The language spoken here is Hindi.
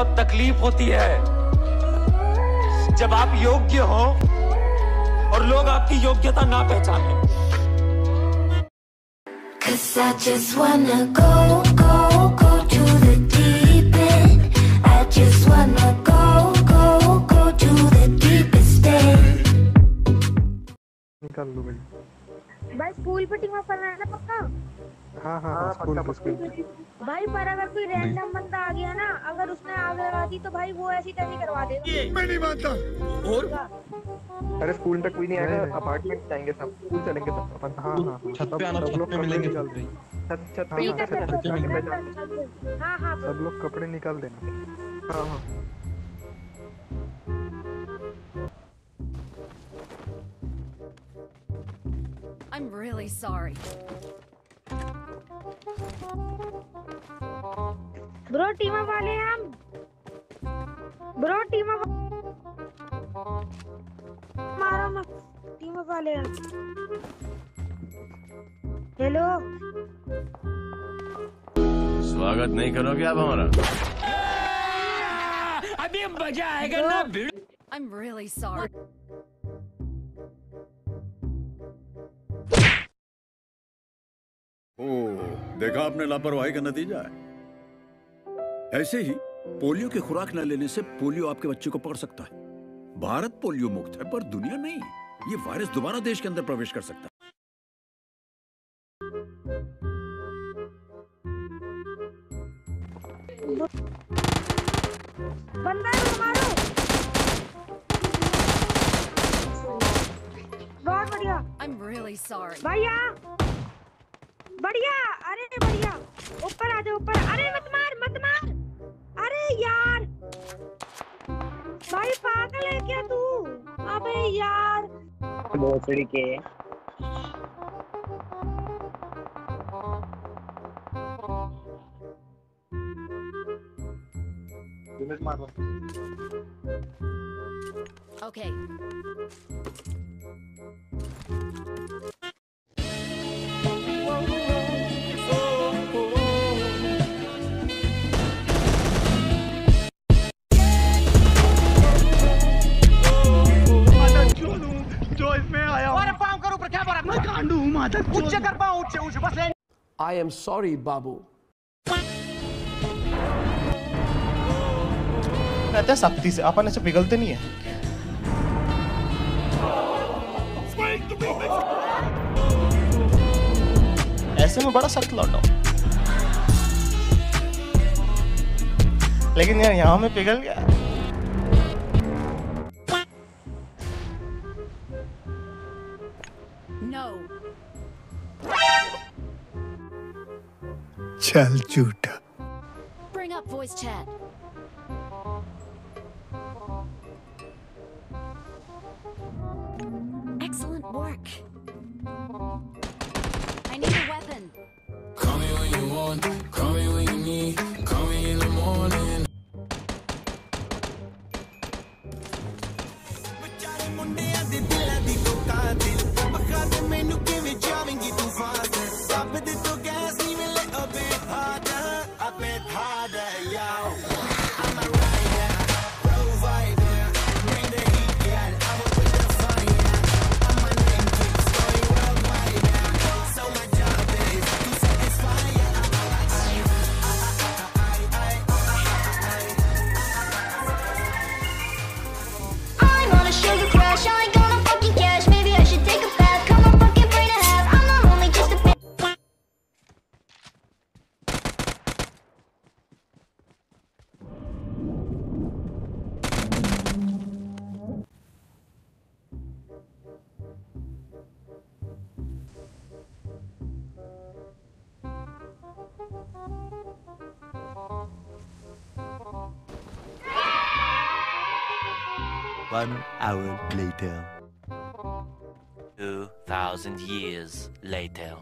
बहुत तकलीफ़ होती है। जब आप योग्य हो और लोग आपकी योग्यता ना पहचाने। Cause I just wanna go, go, go to the deep end. I just wanna go, go, go to the deepest. end. निकाल लो भाई। भाई स्कूल पे टीम अप करना है ना पक्का? हाँ हाँ हाँ स्कूल पे स्कूल भाई पर अगर कोई रैंडम बंदा आ गया ना दी तो भाई वो ऐसी तैसी करवा देगा अरे स्कूल तक कोई नहीं आएगा अपार्टमेंट जाएँगे सब। स्कूल चलेंगे सब अपन। हाँ हाँ हाँ। छत पे आना सब छत लोग पे मिलेंगे। भाई छत छत हाँ ठीक है हाँ, छत चल चल चल चल। हाँ हाँ। सब लोग कपड़े निकाल देना हाँ हाँ। I'm really sorry. Bro team up वाले हैं हम। ब्रो टीम अप मारो मत। टीम अप वाले हैं हेलो स्वागत नहीं करोगे आप हमारा? अभी मज़ा आएगा ना भिड़ I'm really sorry. ओह देखा आपने लापरवाही का नतीजा है। ऐसे ही पोलियो की खुराक न लेने से पोलियो आपके बच्चे को पकड़ सकता है। भारत पोलियो मुक्त है पर दुनिया नहीं। ये वायरस दोबारा देश के अंदर प्रवेश कर सकता है। बंदा मारो। बहुत बढ़िया। I'm really sorry. भैया बढ़िया। अरे बढ़िया। ऊपर आ जाओ ऊपर। अरे मत मार मत मार। अरे यार। भाई पागल है क्या तू? अबे यार। भोसड़ी के। Okay. आई एम सॉरी बाबू। रहता है सख्ती से। अपन ऐसे पिघलते नहीं है। ऐसे में बड़ा सख्त लौटा। हूँ। लेकिन यार यहाँ में पिघल गया। Bring up voice chat. Excellent work. I need a weapon. sugar. One hour later. 2000 years later